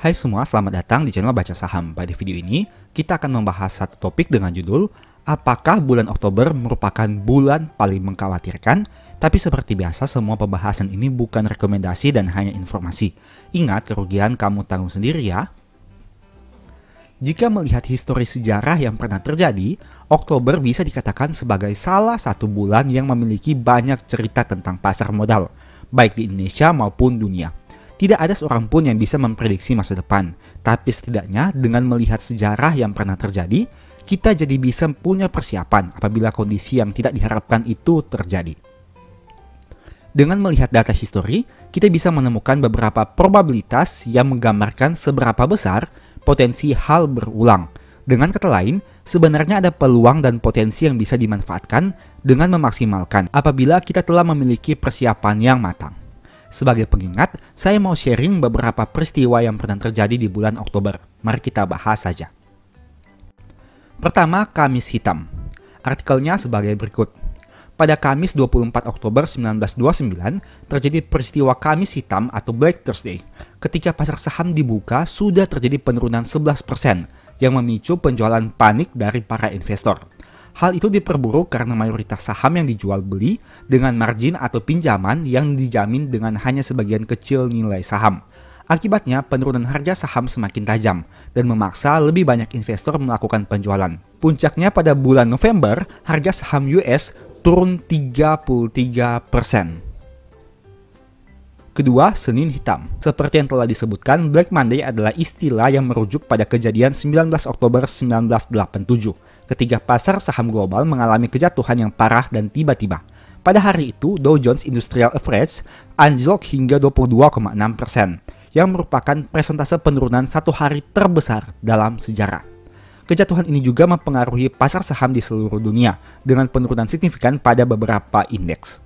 Hai semua, selamat datang di channel Baca Saham. Pada video ini, kita akan membahas satu topik dengan judul Apakah bulan Oktober merupakan bulan paling mengkhawatirkan? Tapi seperti biasa, semua pembahasan ini bukan rekomendasi dan hanya informasi. Ingat, kerugian kamu tanggung sendiri ya. Jika melihat histori sejarah yang pernah terjadi, Oktober bisa dikatakan sebagai salah satu bulan yang memiliki banyak cerita tentang pasar modal, baik di Indonesia maupun dunia. Tidak ada seorang pun yang bisa memprediksi masa depan, tapi setidaknya dengan melihat sejarah yang pernah terjadi, kita jadi bisa punya persiapan apabila kondisi yang tidak diharapkan itu terjadi. Dengan melihat data histori, kita bisa menemukan beberapa probabilitas yang menggambarkan seberapa besar potensi hal berulang. Dengan kata lain, sebenarnya ada peluang dan potensi yang bisa dimanfaatkan dengan memaksimalkan apabila kita telah memiliki persiapan yang matang. Sebagai pengingat, saya mau sharing beberapa peristiwa yang pernah terjadi di bulan Oktober. Mari kita bahas saja. Pertama, Kamis Hitam. Artikelnya sebagai berikut. Pada Kamis 24 Oktober 1929, terjadi peristiwa Kamis Hitam atau Black Thursday. Ketika pasar saham dibuka, sudah terjadi penurunan 11% yang memicu penjualan panik dari para investor. Hal itu diperburuk karena mayoritas saham yang dijual beli dengan margin atau pinjaman yang dijamin dengan hanya sebagian kecil nilai saham. Akibatnya, penurunan harga saham semakin tajam dan memaksa lebih banyak investor melakukan penjualan. Puncaknya pada bulan November, harga saham US turun 33 persen. Kedua, Senin Hitam. Seperti yang telah disebutkan, Black Monday adalah istilah yang merujuk pada kejadian 19 Oktober 1987 ketika pasar saham global mengalami kejatuhan yang parah dan tiba-tiba. Pada hari itu, Dow Jones Industrial Average anjlok hingga 22,6 persen, yang merupakan presentase penurunan satu hari terbesar dalam sejarah. Kejatuhan ini juga mempengaruhi pasar saham di seluruh dunia dengan penurunan signifikan pada beberapa indeks.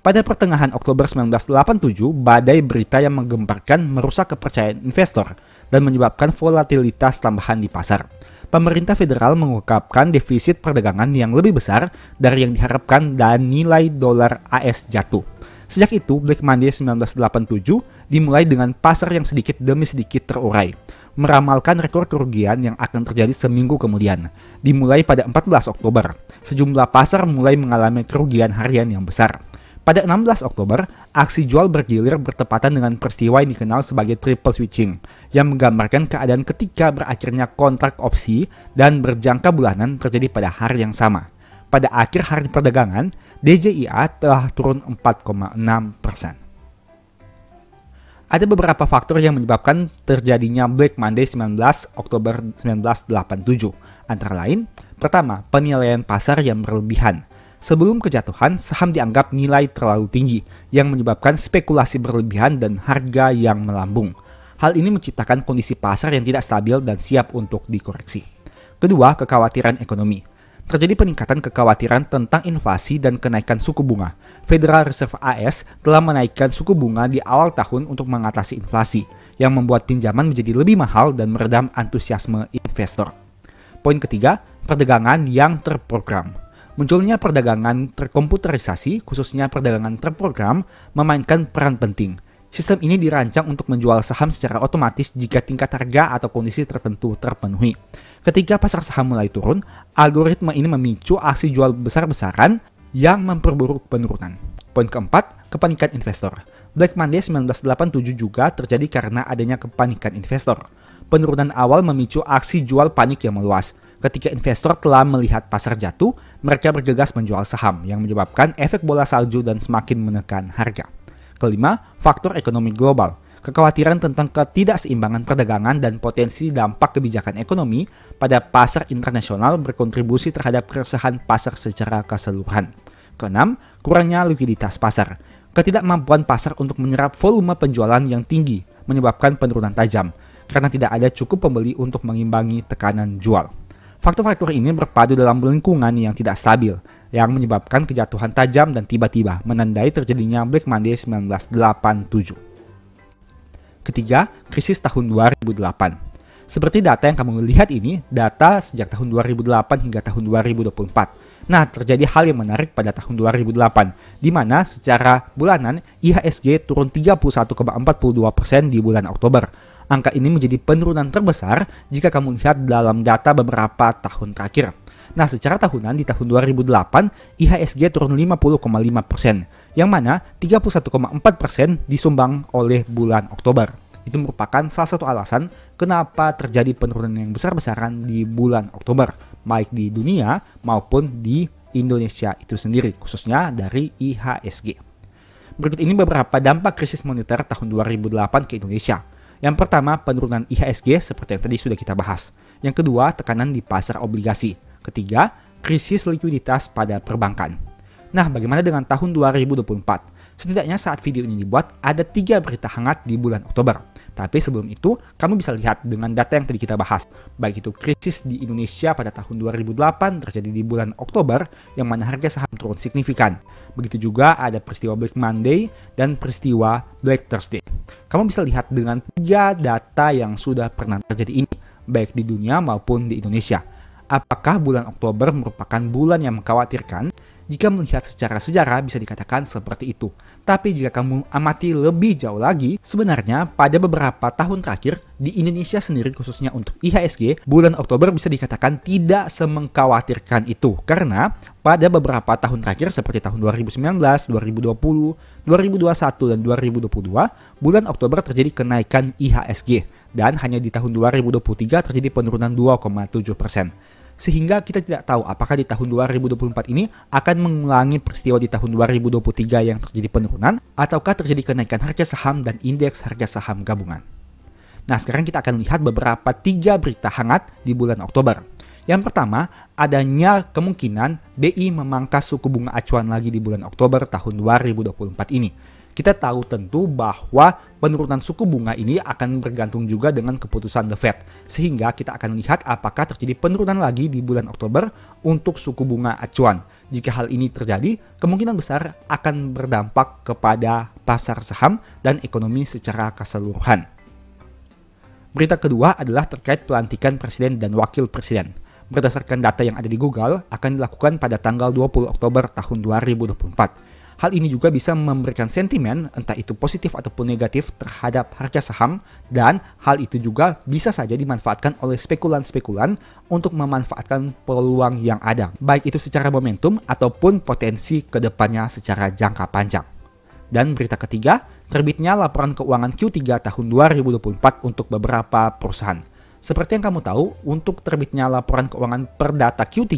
Pada pertengahan Oktober 1987, badai berita yang menggemparkan merusak kepercayaan investor dan menyebabkan volatilitas tambahan di pasar pemerintah federal mengungkapkan defisit perdagangan yang lebih besar dari yang diharapkan dan nilai dolar AS jatuh. Sejak itu, Black Monday 1987 dimulai dengan pasar yang sedikit demi sedikit terurai, meramalkan rekor kerugian yang akan terjadi seminggu kemudian. Dimulai pada 14 Oktober, sejumlah pasar mulai mengalami kerugian harian yang besar. Pada 16 Oktober, aksi jual bergilir bertepatan dengan peristiwa yang dikenal sebagai triple switching, yang menggambarkan keadaan ketika berakhirnya kontrak opsi dan berjangka bulanan terjadi pada hari yang sama. Pada akhir hari perdagangan, DJIA telah turun 4,6 persen. Ada beberapa faktor yang menyebabkan terjadinya Black Monday 19 Oktober 1987, antara lain, pertama, penilaian pasar yang berlebihan – Sebelum kejatuhan, saham dianggap nilai terlalu tinggi yang menyebabkan spekulasi berlebihan dan harga yang melambung. Hal ini menciptakan kondisi pasar yang tidak stabil dan siap untuk dikoreksi. Kedua, kekhawatiran ekonomi. Terjadi peningkatan kekhawatiran tentang inflasi dan kenaikan suku bunga. Federal Reserve AS telah menaikkan suku bunga di awal tahun untuk mengatasi inflasi, yang membuat pinjaman menjadi lebih mahal dan meredam antusiasme investor. Poin ketiga, perdagangan yang terprogram. Munculnya perdagangan terkomputerisasi, khususnya perdagangan terprogram, memainkan peran penting. Sistem ini dirancang untuk menjual saham secara otomatis jika tingkat harga atau kondisi tertentu terpenuhi. Ketika pasar saham mulai turun, algoritma ini memicu aksi jual besar-besaran yang memperburuk penurunan. Poin keempat, kepanikan investor. Black Monday 1987 juga terjadi karena adanya kepanikan investor. Penurunan awal memicu aksi jual panik yang meluas. Ketika investor telah melihat pasar jatuh, mereka bergegas menjual saham yang menyebabkan efek bola salju dan semakin menekan harga. Kelima, faktor ekonomi global. Kekhawatiran tentang ketidakseimbangan perdagangan dan potensi dampak kebijakan ekonomi pada pasar internasional berkontribusi terhadap keresahan pasar secara keseluruhan. Keenam, kurangnya likuiditas pasar. Ketidakmampuan pasar untuk menyerap volume penjualan yang tinggi menyebabkan penurunan tajam karena tidak ada cukup pembeli untuk mengimbangi tekanan jual. Faktor-faktor ini berpadu dalam lingkungan yang tidak stabil, yang menyebabkan kejatuhan tajam dan tiba-tiba menandai terjadinya Black Monday 1987. Ketiga, krisis tahun 2008. Seperti data yang kamu lihat ini, data sejak tahun 2008 hingga tahun 2024. Nah, terjadi hal yang menarik pada tahun 2008, di mana secara bulanan IHSG turun 31,42% di bulan Oktober, Angka ini menjadi penurunan terbesar jika kamu lihat dalam data beberapa tahun terakhir. Nah, secara tahunan di tahun 2008, IHSG turun 50,5 persen, yang mana 31,4 persen disumbang oleh bulan Oktober. Itu merupakan salah satu alasan kenapa terjadi penurunan yang besar-besaran di bulan Oktober, baik di dunia maupun di Indonesia itu sendiri, khususnya dari IHSG. Berikut ini beberapa dampak krisis moneter tahun 2008 ke Indonesia. Yang pertama, penurunan IHSG seperti yang tadi sudah kita bahas. Yang kedua, tekanan di pasar obligasi. Ketiga, krisis likuiditas pada perbankan. Nah, bagaimana dengan tahun 2024? Setidaknya saat video ini dibuat, ada tiga berita hangat di bulan Oktober. Tapi sebelum itu, kamu bisa lihat dengan data yang tadi kita bahas. Baik itu krisis di Indonesia pada tahun 2008 terjadi di bulan Oktober, yang mana harga saham turun signifikan. Begitu juga ada peristiwa Black Monday dan peristiwa Black Thursday. Kamu bisa lihat dengan tiga data yang sudah pernah terjadi ini, baik di dunia maupun di Indonesia. Apakah bulan Oktober merupakan bulan yang mengkhawatirkan? Jika melihat secara sejarah bisa dikatakan seperti itu. Tapi jika kamu amati lebih jauh lagi, sebenarnya pada beberapa tahun terakhir di Indonesia sendiri khususnya untuk IHSG, bulan Oktober bisa dikatakan tidak semengkhawatirkan itu. Karena pada beberapa tahun terakhir seperti tahun 2019, 2020, 2021, dan 2022, bulan Oktober terjadi kenaikan IHSG. Dan hanya di tahun 2023 terjadi penurunan 2,7 persen sehingga kita tidak tahu apakah di tahun 2024 ini akan mengulangi peristiwa di tahun 2023 yang terjadi penurunan ataukah terjadi kenaikan harga saham dan indeks harga saham gabungan. Nah, sekarang kita akan lihat beberapa tiga berita hangat di bulan Oktober. Yang pertama, adanya kemungkinan BI memangkas suku bunga acuan lagi di bulan Oktober tahun 2024 ini kita tahu tentu bahwa penurunan suku bunga ini akan bergantung juga dengan keputusan The Fed. Sehingga kita akan lihat apakah terjadi penurunan lagi di bulan Oktober untuk suku bunga acuan. Jika hal ini terjadi, kemungkinan besar akan berdampak kepada pasar saham dan ekonomi secara keseluruhan. Berita kedua adalah terkait pelantikan presiden dan wakil presiden. Berdasarkan data yang ada di Google, akan dilakukan pada tanggal 20 Oktober tahun 2024 Hal ini juga bisa memberikan sentimen, entah itu positif ataupun negatif, terhadap harga saham, dan hal itu juga bisa saja dimanfaatkan oleh spekulan-spekulan untuk memanfaatkan peluang yang ada, baik itu secara momentum ataupun potensi ke depannya secara jangka panjang. Dan berita ketiga, terbitnya laporan keuangan Q3 tahun 2024 untuk beberapa perusahaan. Seperti yang kamu tahu, untuk terbitnya laporan keuangan per data Q3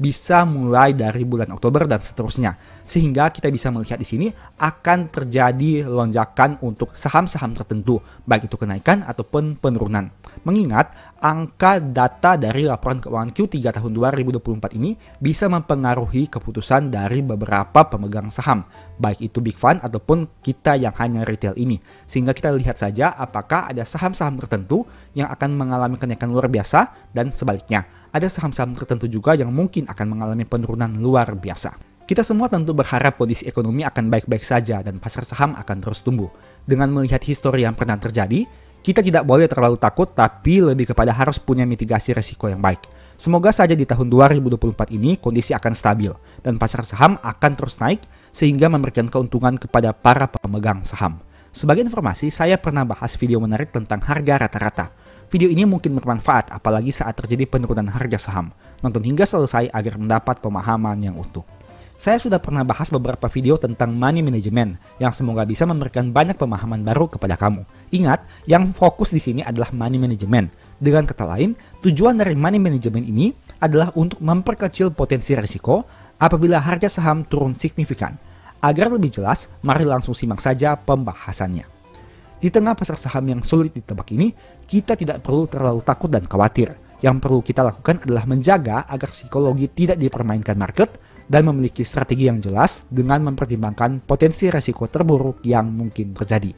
bisa mulai dari bulan Oktober dan seterusnya sehingga kita bisa melihat di sini akan terjadi lonjakan untuk saham-saham tertentu, baik itu kenaikan ataupun penurunan. Mengingat angka data dari laporan keuangan Q3 tahun 2024 ini bisa mempengaruhi keputusan dari beberapa pemegang saham, baik itu big fund ataupun kita yang hanya retail ini. Sehingga kita lihat saja apakah ada saham-saham tertentu yang akan mengalami kenaikan luar biasa dan sebaliknya. Ada saham-saham tertentu juga yang mungkin akan mengalami penurunan luar biasa. Kita semua tentu berharap kondisi ekonomi akan baik-baik saja dan pasar saham akan terus tumbuh. Dengan melihat histori yang pernah terjadi, kita tidak boleh terlalu takut tapi lebih kepada harus punya mitigasi resiko yang baik. Semoga saja di tahun 2024 ini kondisi akan stabil dan pasar saham akan terus naik sehingga memberikan keuntungan kepada para pemegang saham. Sebagai informasi, saya pernah bahas video menarik tentang harga rata-rata. Video ini mungkin bermanfaat apalagi saat terjadi penurunan harga saham. Nonton hingga selesai agar mendapat pemahaman yang utuh. Saya sudah pernah bahas beberapa video tentang money management yang semoga bisa memberikan banyak pemahaman baru kepada kamu. Ingat, yang fokus di sini adalah money management. Dengan kata lain, tujuan dari money management ini adalah untuk memperkecil potensi risiko apabila harga saham turun signifikan. Agar lebih jelas, mari langsung simak saja pembahasannya. Di tengah pasar saham yang sulit ditebak ini, kita tidak perlu terlalu takut dan khawatir. Yang perlu kita lakukan adalah menjaga agar psikologi tidak dipermainkan market dan memiliki strategi yang jelas dengan mempertimbangkan potensi resiko terburuk yang mungkin terjadi.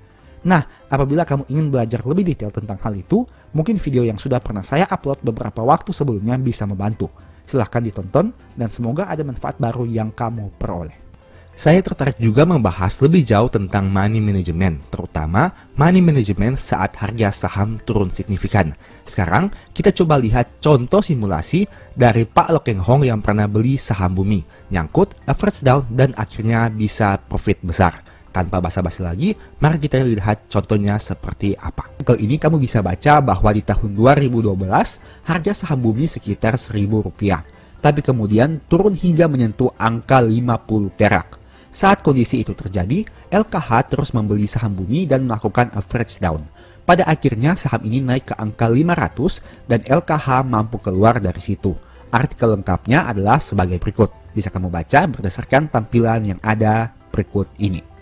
Nah, apabila kamu ingin belajar lebih detail tentang hal itu, mungkin video yang sudah pernah saya upload beberapa waktu sebelumnya bisa membantu. Silahkan ditonton dan semoga ada manfaat baru yang kamu peroleh. Saya tertarik juga membahas lebih jauh tentang money management, terutama money management saat harga saham turun signifikan. Sekarang kita coba lihat contoh simulasi dari Pak Lokeng Hong yang pernah beli saham bumi, nyangkut, average down, dan akhirnya bisa profit besar. Tanpa basa-basi lagi, mari kita lihat contohnya seperti apa. Kali ini kamu bisa baca bahwa di tahun 2012 harga saham bumi sekitar Rp1.000, tapi kemudian turun hingga menyentuh angka 50 perak. Saat kondisi itu terjadi, LKH terus membeli saham bumi dan melakukan average down. Pada akhirnya saham ini naik ke angka 500 dan LKH mampu keluar dari situ. Artikel lengkapnya adalah sebagai berikut. Bisa kamu baca berdasarkan tampilan yang ada berikut ini.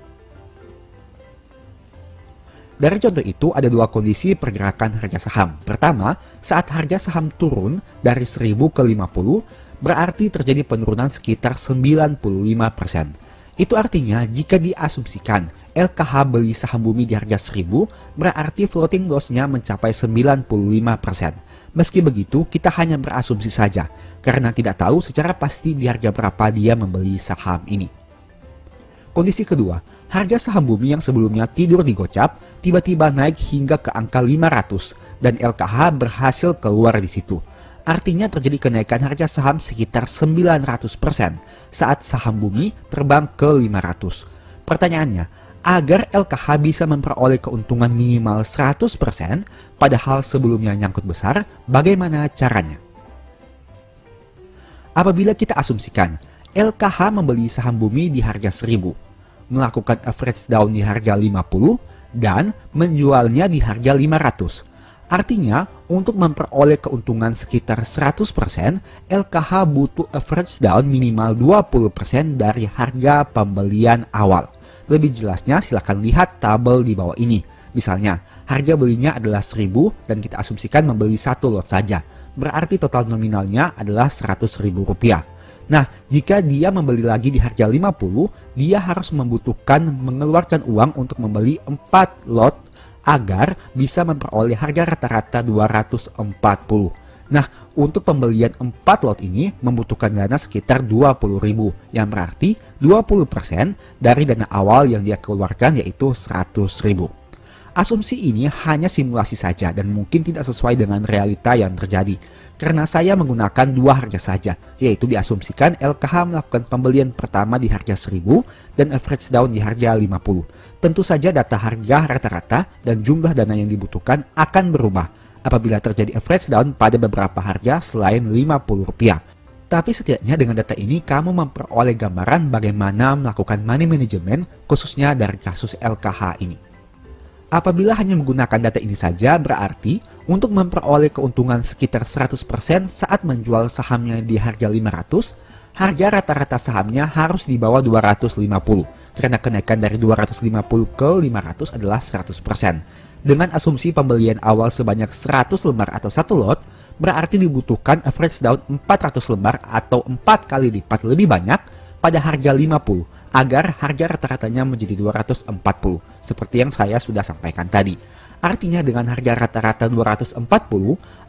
Dari contoh itu ada dua kondisi pergerakan harga saham. Pertama, saat harga saham turun dari 1000 ke 50, berarti terjadi penurunan sekitar 95%. Itu artinya jika diasumsikan LKH beli saham bumi di harga 1000, berarti floating loss-nya mencapai 95%. Meski begitu, kita hanya berasumsi saja, karena tidak tahu secara pasti di harga berapa dia membeli saham ini. Kondisi kedua, harga saham bumi yang sebelumnya tidur di gocap tiba-tiba naik hingga ke angka 500 dan LKH berhasil keluar di situ. Artinya terjadi kenaikan harga saham sekitar 900% saat saham bumi terbang ke 500. Pertanyaannya, agar LKH bisa memperoleh keuntungan minimal 100% padahal sebelumnya nyangkut besar, bagaimana caranya? Apabila kita asumsikan LKH membeli saham bumi di harga 1000, melakukan average down di harga 50, dan menjualnya di harga 500. Artinya, untuk memperoleh keuntungan sekitar 100%, LKH butuh average down minimal 20% dari harga pembelian awal. Lebih jelasnya silahkan lihat tabel di bawah ini. Misalnya, harga belinya adalah 1000 dan kita asumsikan membeli satu lot saja. Berarti total nominalnya adalah 100 ribu rupiah. Nah, jika dia membeli lagi di harga 50, dia harus membutuhkan mengeluarkan uang untuk membeli 4 lot agar bisa memperoleh harga rata-rata 240. Nah, untuk pembelian 4 lot ini membutuhkan dana sekitar 20.000, yang berarti 20% dari dana awal yang dia keluarkan yaitu 100.000. Asumsi ini hanya simulasi saja dan mungkin tidak sesuai dengan realita yang terjadi karena saya menggunakan dua harga saja, yaitu diasumsikan LKH melakukan pembelian pertama di harga 1000 dan average down di harga 50. Tentu saja data harga rata-rata dan jumlah dana yang dibutuhkan akan berubah apabila terjadi average down pada beberapa harga selain Rp50. Tapi setidaknya dengan data ini kamu memperoleh gambaran bagaimana melakukan money management khususnya dari kasus LKH ini. Apabila hanya menggunakan data ini saja, berarti untuk memperoleh keuntungan sekitar 100% saat menjual sahamnya di harga 500, harga rata-rata sahamnya harus di bawah 250, karena kenaikan dari 250 ke 500 adalah 100%. Dengan asumsi pembelian awal sebanyak 100 lembar atau satu lot, berarti dibutuhkan average down 400 lembar atau 4 kali lipat lebih banyak pada harga 50 agar harga rata-ratanya menjadi 240 seperti yang saya sudah sampaikan tadi. Artinya dengan harga rata-rata 240,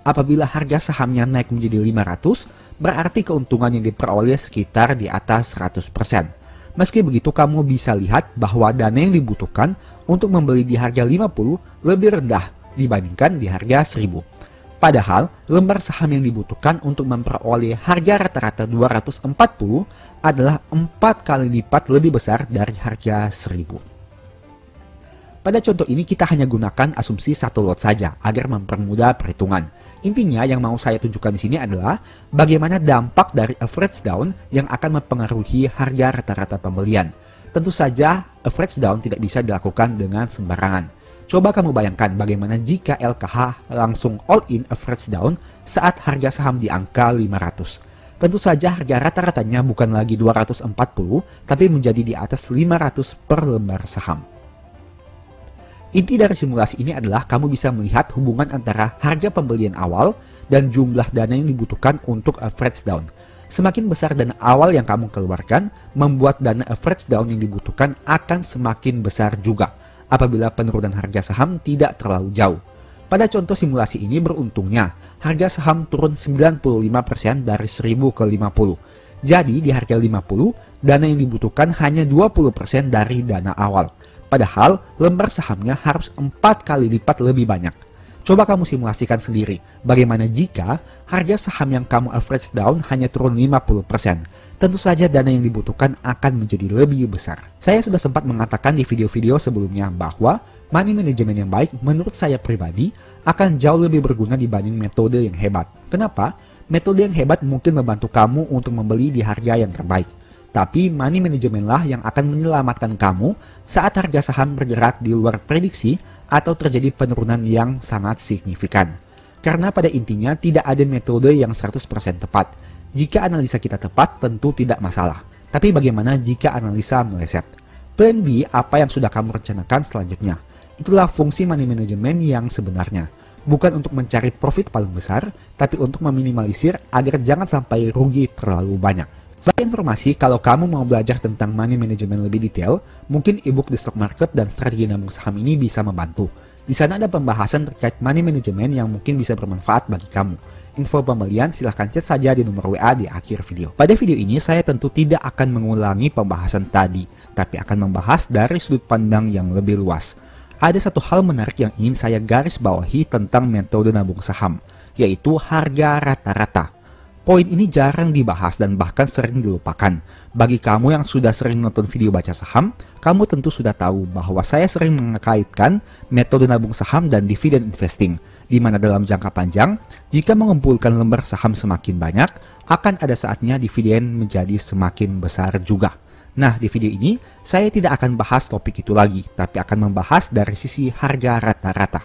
apabila harga sahamnya naik menjadi 500, berarti keuntungan yang diperoleh sekitar di atas 100%. Meski begitu kamu bisa lihat bahwa dana yang dibutuhkan untuk membeli di harga 50 lebih rendah dibandingkan di harga 1000. Padahal lembar saham yang dibutuhkan untuk memperoleh harga rata-rata 240 adalah empat kali lipat lebih besar dari harga 1000. Pada contoh ini kita hanya gunakan asumsi satu lot saja agar mempermudah perhitungan. Intinya yang mau saya tunjukkan di sini adalah bagaimana dampak dari average down yang akan mempengaruhi harga rata-rata pembelian. Tentu saja average down tidak bisa dilakukan dengan sembarangan. Coba kamu bayangkan bagaimana jika LKH langsung all in average down saat harga saham di angka 500. Tentu saja harga rata-ratanya bukan lagi 240, tapi menjadi di atas 500 per lembar saham. Inti dari simulasi ini adalah kamu bisa melihat hubungan antara harga pembelian awal dan jumlah dana yang dibutuhkan untuk average down. Semakin besar dana awal yang kamu keluarkan, membuat dana average down yang dibutuhkan akan semakin besar juga apabila penurunan harga saham tidak terlalu jauh. Pada contoh simulasi ini beruntungnya, harga saham turun 95% dari 1000 ke 50. Jadi di harga 50, dana yang dibutuhkan hanya 20% dari dana awal. Padahal lembar sahamnya harus 4 kali lipat lebih banyak. Coba kamu simulasikan sendiri, bagaimana jika harga saham yang kamu average down hanya turun 50%. tentu saja dana yang dibutuhkan akan menjadi lebih besar. Saya sudah sempat mengatakan di video-video sebelumnya bahwa money management yang baik menurut saya pribadi akan jauh lebih berguna dibanding metode yang hebat. Kenapa? Metode yang hebat mungkin membantu kamu untuk membeli di harga yang terbaik. Tapi money management lah yang akan menyelamatkan kamu saat harga saham bergerak di luar prediksi atau terjadi penurunan yang sangat signifikan. Karena pada intinya tidak ada metode yang 100% tepat. Jika analisa kita tepat tentu tidak masalah. Tapi bagaimana jika analisa meleset? Plan B apa yang sudah kamu rencanakan selanjutnya? Itulah fungsi money management yang sebenarnya. Bukan untuk mencari profit paling besar, tapi untuk meminimalisir agar jangan sampai rugi terlalu banyak. Sebagai informasi, kalau kamu mau belajar tentang money management lebih detail, mungkin ebook di stock market dan strategi nabung saham ini bisa membantu. Di sana ada pembahasan terkait money management yang mungkin bisa bermanfaat bagi kamu. Info pembelian silahkan chat saja di nomor WA di akhir video. Pada video ini saya tentu tidak akan mengulangi pembahasan tadi, tapi akan membahas dari sudut pandang yang lebih luas. Ada satu hal menarik yang ingin saya garis bawahi tentang metode nabung saham, yaitu harga rata-rata. Poin ini jarang dibahas dan bahkan sering dilupakan. Bagi kamu yang sudah sering nonton video baca saham, kamu tentu sudah tahu bahwa saya sering mengkaitkan metode nabung saham dan dividen investing, di mana dalam jangka panjang, jika mengumpulkan lembar saham semakin banyak, akan ada saatnya dividen menjadi semakin besar juga. Nah, di video ini, saya tidak akan bahas topik itu lagi, tapi akan membahas dari sisi harga rata-rata.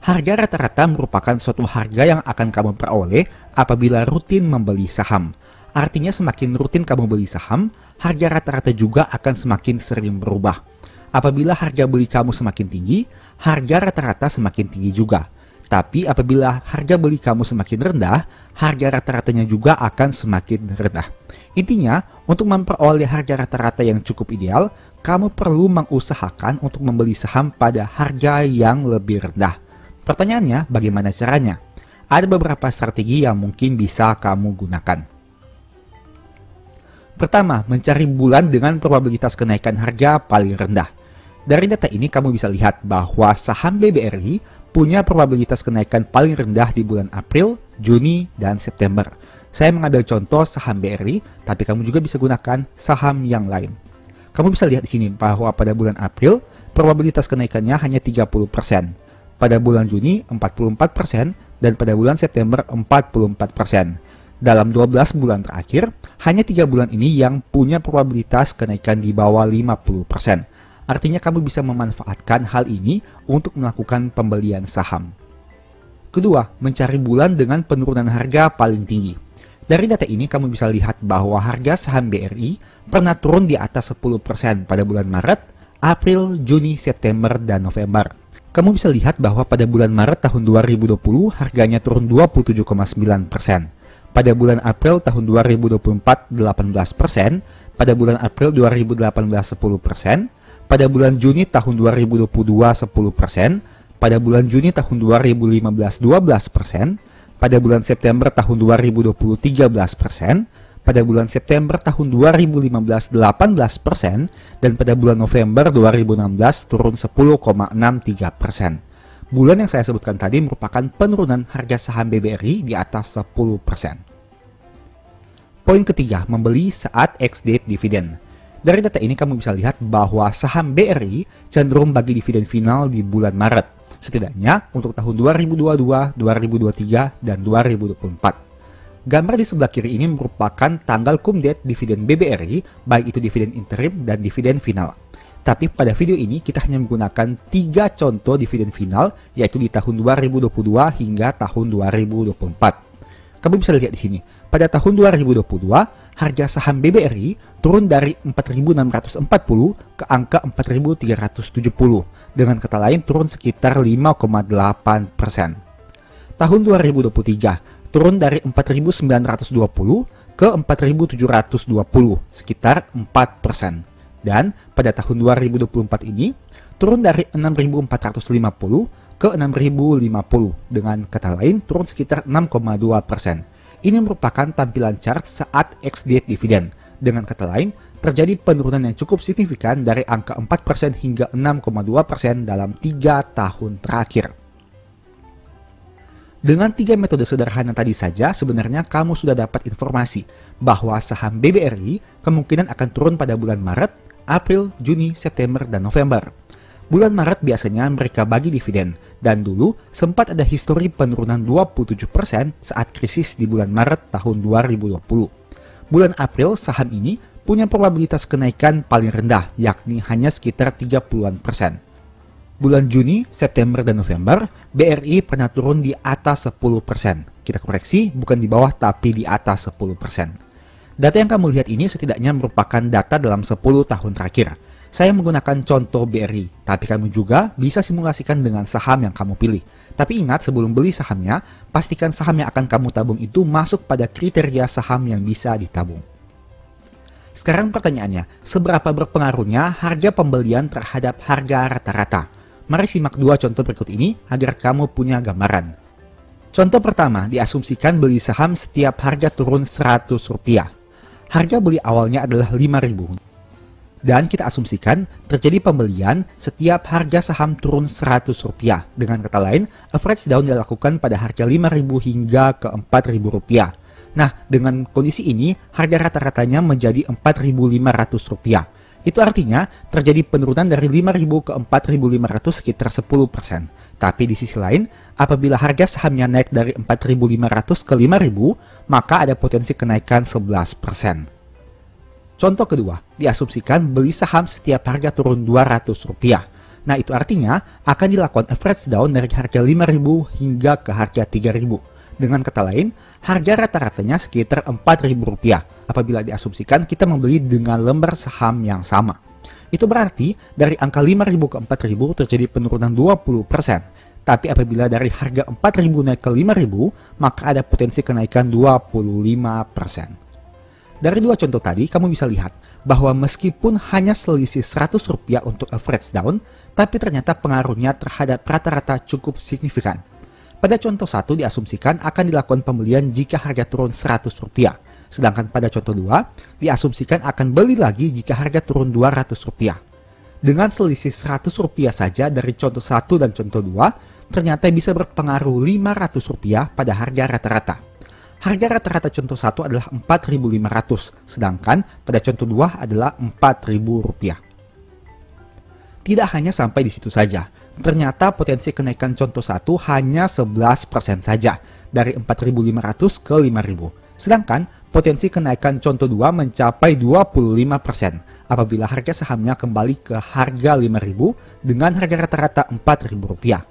Harga rata-rata merupakan suatu harga yang akan kamu peroleh apabila rutin membeli saham. Artinya semakin rutin kamu beli saham, harga rata-rata juga akan semakin sering berubah. Apabila harga beli kamu semakin tinggi, harga rata-rata semakin tinggi juga. Tapi apabila harga beli kamu semakin rendah, harga rata-ratanya juga akan semakin rendah. Intinya, untuk memperoleh harga rata-rata yang cukup ideal, kamu perlu mengusahakan untuk membeli saham pada harga yang lebih rendah. Pertanyaannya, bagaimana caranya? Ada beberapa strategi yang mungkin bisa kamu gunakan. Pertama, mencari bulan dengan probabilitas kenaikan harga paling rendah. Dari data ini kamu bisa lihat bahwa saham BBRI punya probabilitas kenaikan paling rendah di bulan April, Juni, dan September. Saya mengambil contoh saham BRI, tapi kamu juga bisa gunakan saham yang lain. Kamu bisa lihat di sini bahwa pada bulan April, probabilitas kenaikannya hanya 30% pada bulan Juni 44% dan pada bulan September 44%. Dalam 12 bulan terakhir, hanya tiga bulan ini yang punya probabilitas kenaikan di bawah 50%. Artinya kamu bisa memanfaatkan hal ini untuk melakukan pembelian saham. Kedua, mencari bulan dengan penurunan harga paling tinggi. Dari data ini kamu bisa lihat bahwa harga saham BRI pernah turun di atas 10% pada bulan Maret, April, Juni, September, dan November. Kamu bisa lihat bahwa pada bulan Maret tahun 2020 harganya turun 27,9%. Pada bulan April tahun 2024 18%, pada bulan April 2018 10%, pada bulan Juni tahun 2022 10%, pada bulan Juni tahun 2015 12%, pada bulan September tahun 2020 13%, pada bulan September tahun 2015 18% dan pada bulan November 2016 turun 10,63%. persen. Bulan yang saya sebutkan tadi merupakan penurunan harga saham BBRI di atas 10%. Poin ketiga, membeli saat ex-date dividen. Dari data ini kamu bisa lihat bahwa saham BRI cenderung bagi dividen final di bulan Maret, setidaknya untuk tahun 2022, 2023, dan 2024. Gambar di sebelah kiri ini merupakan tanggal cum date dividen BBRI, baik itu dividen interim dan dividen final. Tapi pada video ini kita hanya menggunakan tiga contoh dividen final, yaitu di tahun 2022 hingga tahun 2024. Kamu bisa lihat di sini, pada tahun 2022, harga saham BBRI turun dari 4.640 ke angka 4.370, dengan kata lain turun sekitar 5,8 persen. Tahun 2023, turun dari 4.920 ke 4.720, sekitar 4%. Dan pada tahun 2024 ini, turun dari 6.450 ke 6.050, dengan kata lain turun sekitar 6,2%. Ini merupakan tampilan chart saat ex-date dividend. Dengan kata lain, terjadi penurunan yang cukup signifikan dari angka 4% hingga 6,2% dalam 3 tahun terakhir. Dengan tiga metode sederhana tadi saja, sebenarnya kamu sudah dapat informasi bahwa saham BBRI kemungkinan akan turun pada bulan Maret, April, Juni, September, dan November. Bulan Maret biasanya mereka bagi dividen, dan dulu sempat ada histori penurunan 27% saat krisis di bulan Maret tahun 2020. Bulan April saham ini punya probabilitas kenaikan paling rendah, yakni hanya sekitar 30-an persen. Bulan Juni, September, dan November, BRI pernah turun di atas 10%. Kita koreksi, bukan di bawah tapi di atas 10%. Data yang kamu lihat ini setidaknya merupakan data dalam 10 tahun terakhir saya menggunakan contoh BRI, tapi kamu juga bisa simulasikan dengan saham yang kamu pilih. Tapi ingat sebelum beli sahamnya, pastikan saham yang akan kamu tabung itu masuk pada kriteria saham yang bisa ditabung. Sekarang pertanyaannya, seberapa berpengaruhnya harga pembelian terhadap harga rata-rata? Mari simak dua contoh berikut ini agar kamu punya gambaran. Contoh pertama, diasumsikan beli saham setiap harga turun 100 rupiah. Harga beli awalnya adalah 5000 dan kita asumsikan terjadi pembelian setiap harga saham turun Rp100. Dengan kata lain, average down dilakukan pada harga Rp5.000 hingga ke Rp4.000. Nah, dengan kondisi ini, harga rata-ratanya menjadi Rp4.500. Itu artinya terjadi penurunan dari Rp5.000 ke Rp4.500 sekitar 10%. Tapi di sisi lain, apabila harga sahamnya naik dari Rp4.500 ke Rp5.000, maka ada potensi kenaikan 11%. Contoh kedua, diasumsikan beli saham setiap harga turun Rp200. Nah, itu artinya akan dilakukan average down dari harga Rp5.000 hingga ke harga Rp3.000. Dengan kata lain, harga rata-ratanya sekitar Rp4.000 apabila diasumsikan kita membeli dengan lembar saham yang sama. Itu berarti dari angka Rp5.000 ke Rp4.000 terjadi penurunan 20%. Tapi apabila dari harga Rp4.000 naik ke Rp5.000, maka ada potensi kenaikan 25%. Dari dua contoh tadi, kamu bisa lihat bahwa meskipun hanya selisih 100 rupiah untuk average down, tapi ternyata pengaruhnya terhadap rata-rata cukup signifikan. Pada contoh satu diasumsikan akan dilakukan pembelian jika harga turun 100 rupiah. Sedangkan pada contoh dua, diasumsikan akan beli lagi jika harga turun 200 rupiah. Dengan selisih 100 rupiah saja dari contoh satu dan contoh dua, ternyata bisa berpengaruh 500 rupiah pada harga rata-rata. Harga rata-rata contoh satu adalah 4.500, sedangkan pada contoh dua adalah 4.000 rupiah. Tidak hanya sampai di situ saja, ternyata potensi kenaikan contoh satu hanya 11% saja, dari 4.500 ke 5.000. Sedangkan potensi kenaikan contoh dua mencapai 25% apabila harga sahamnya kembali ke harga 5.000 dengan harga rata-rata 4.000 rupiah.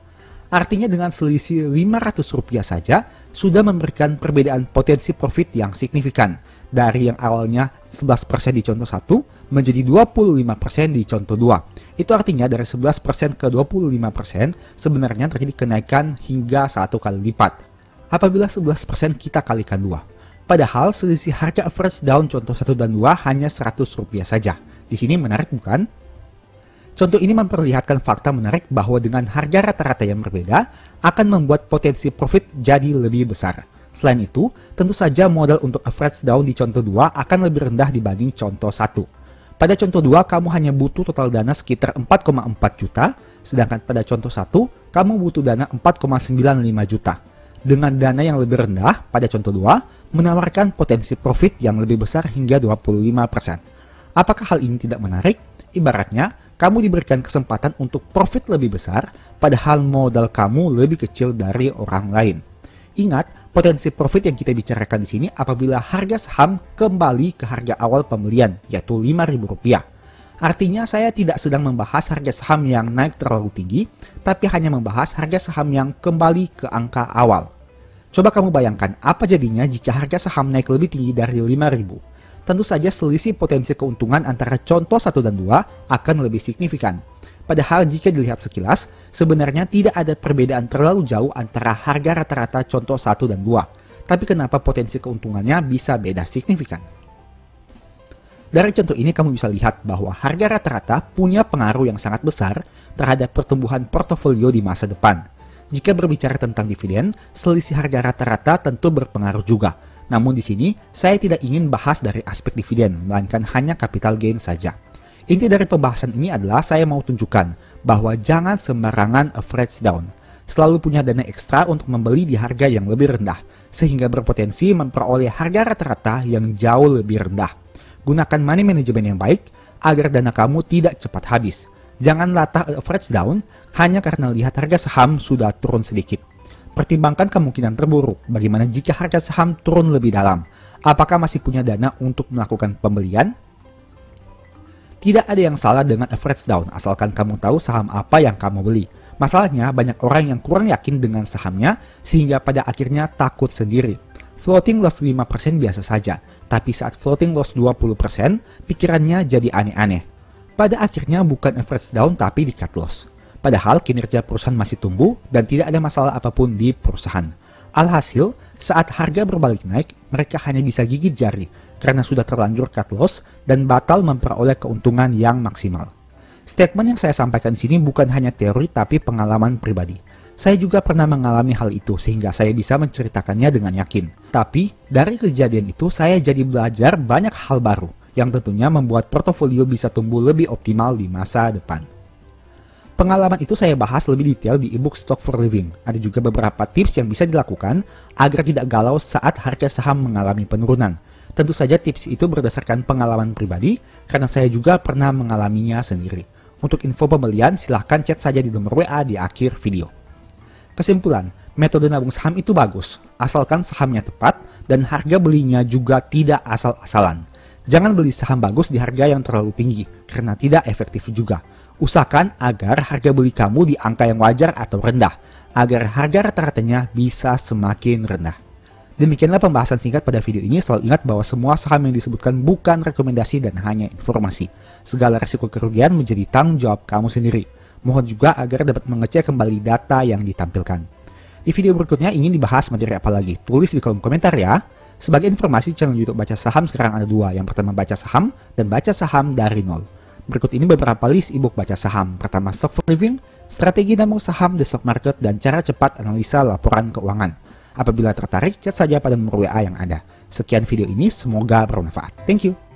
Artinya dengan selisih 500 rupiah saja, sudah memberikan perbedaan potensi profit yang signifikan dari yang awalnya 11% di contoh 1 menjadi 25% di contoh 2. Itu artinya dari 11% ke 25% sebenarnya terjadi kenaikan hingga satu kali lipat. Apabila 11% kita kalikan 2. Padahal selisih harga average down contoh 1 dan 2 hanya 100 rupiah saja. Di sini menarik bukan? Contoh ini memperlihatkan fakta menarik bahwa dengan harga rata-rata yang berbeda akan membuat potensi profit jadi lebih besar. Selain itu, tentu saja modal untuk average down di contoh 2 akan lebih rendah dibanding contoh 1. Pada contoh 2, kamu hanya butuh total dana sekitar 4,4 juta, sedangkan pada contoh 1, kamu butuh dana 4,95 juta. Dengan dana yang lebih rendah pada contoh 2, menawarkan potensi profit yang lebih besar hingga 25%. Apakah hal ini tidak menarik? Ibaratnya, kamu diberikan kesempatan untuk profit lebih besar, padahal modal kamu lebih kecil dari orang lain. Ingat, potensi profit yang kita bicarakan di sini apabila harga saham kembali ke harga awal pembelian, yaitu Rp5.000. Artinya saya tidak sedang membahas harga saham yang naik terlalu tinggi, tapi hanya membahas harga saham yang kembali ke angka awal. Coba kamu bayangkan apa jadinya jika harga saham naik lebih tinggi dari 5000 tentu saja selisih potensi keuntungan antara contoh 1 dan 2 akan lebih signifikan. Padahal jika dilihat sekilas, sebenarnya tidak ada perbedaan terlalu jauh antara harga rata-rata contoh 1 dan 2. Tapi kenapa potensi keuntungannya bisa beda signifikan? Dari contoh ini kamu bisa lihat bahwa harga rata-rata punya pengaruh yang sangat besar terhadap pertumbuhan portofolio di masa depan. Jika berbicara tentang dividen, selisih harga rata-rata tentu berpengaruh juga, namun di sini, saya tidak ingin bahas dari aspek dividen, melainkan hanya capital gain saja. Inti dari pembahasan ini adalah saya mau tunjukkan bahwa jangan sembarangan average down. Selalu punya dana ekstra untuk membeli di harga yang lebih rendah. sehingga berpotensi memperoleh harga rata-rata yang jauh lebih rendah. Gunakan money management yang baik agar dana kamu tidak cepat habis. Jangan latah average down hanya karena lihat harga saham sudah turun sedikit. Pertimbangkan kemungkinan terburuk bagaimana jika harga saham turun lebih dalam. Apakah masih punya dana untuk melakukan pembelian? Tidak ada yang salah dengan average down asalkan kamu tahu saham apa yang kamu beli. Masalahnya banyak orang yang kurang yakin dengan sahamnya sehingga pada akhirnya takut sendiri. Floating loss 5% biasa saja, tapi saat floating loss 20%, pikirannya jadi aneh-aneh. Pada akhirnya bukan average down tapi di cut loss. Padahal kinerja perusahaan masih tumbuh dan tidak ada masalah apa pun di perusahaan. Alhasil, saat harga berbalik naik, mereka hanya bisa gigit jari karena sudah terlanjur cut loss dan batal memperoleh keuntungan yang maksimal. Statement yang saya sampaikan sini bukan hanya teori tapi pengalaman pribadi. Saya juga pernah mengalami hal itu sehingga saya bisa menceritakannya dengan yakin. Tapi, dari kejadian itu saya jadi belajar banyak hal baru yang tentunya membuat portofolio bisa tumbuh lebih optimal di masa depan. Pengalaman itu saya bahas lebih detail di ebook Stock for Living. Ada juga beberapa tips yang bisa dilakukan agar tidak galau saat harga saham mengalami penurunan. Tentu saja tips itu berdasarkan pengalaman pribadi karena saya juga pernah mengalaminya sendiri. Untuk info pembelian silahkan chat saja di nomor WA di akhir video. Kesimpulan, metode nabung saham itu bagus, asalkan sahamnya tepat dan harga belinya juga tidak asal-asalan. Jangan beli saham bagus di harga yang terlalu tinggi karena tidak efektif juga Usahakan agar harga beli kamu di angka yang wajar atau rendah, agar harga rata-ratanya bisa semakin rendah. Demikianlah pembahasan singkat pada video ini. Selalu ingat bahwa semua saham yang disebutkan bukan rekomendasi dan hanya informasi. Segala resiko kerugian menjadi tanggung jawab kamu sendiri. Mohon juga agar dapat mengecek kembali data yang ditampilkan. Di video berikutnya ingin dibahas materi apa lagi? Tulis di kolom komentar ya. Sebagai informasi, channel YouTube Baca Saham sekarang ada dua. Yang pertama Baca Saham dan Baca Saham dari nol. Berikut ini beberapa list ebook baca saham. Pertama, Stock for Living, Strategi Nabung Saham di Stock Market, dan Cara Cepat Analisa Laporan Keuangan. Apabila tertarik, chat saja pada nomor WA yang ada. Sekian video ini, semoga bermanfaat. Thank you.